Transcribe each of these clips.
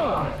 Ugh!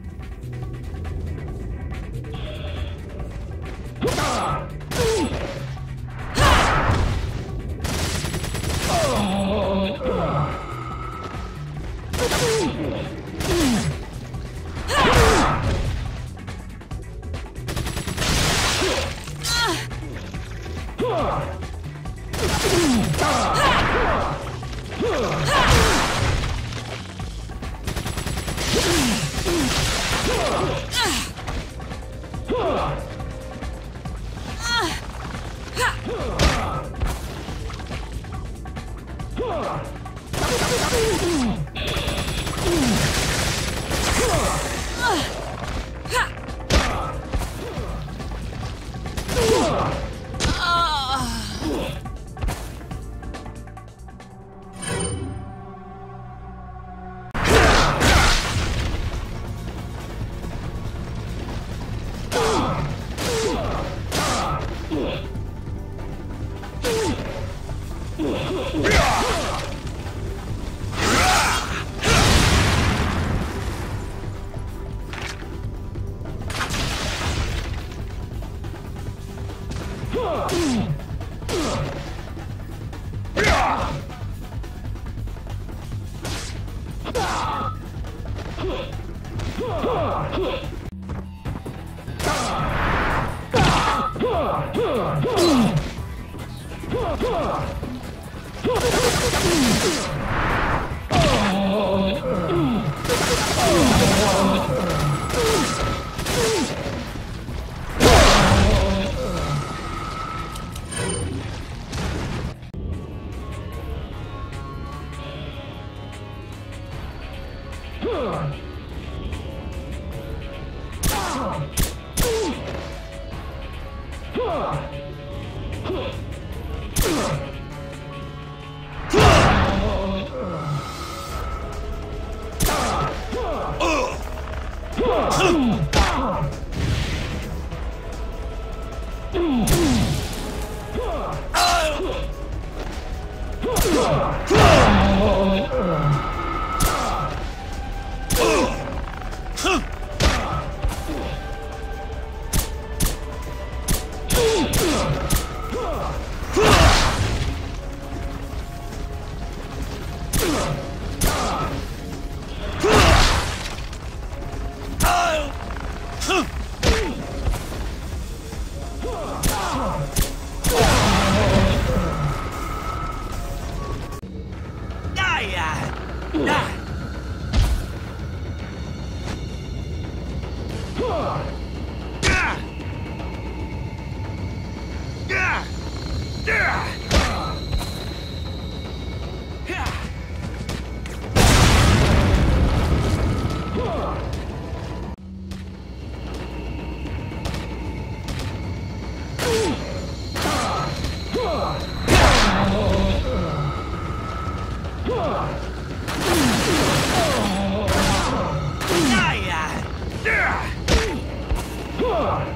Thank you. Huh! Huh! on earth. time. Yeah! Oh!